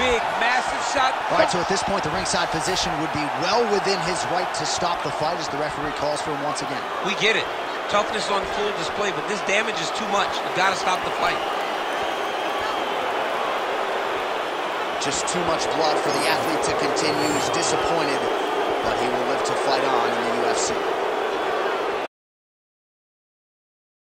big, massive shot. All right, so at this point, the ringside position would be well within his right to stop the fight as the referee calls for him once again. We get it. Toughness on full display, but this damage is too much. You gotta stop the fight. Just too much blood for the athlete to continue. He's disappointed, but he will live to fight on.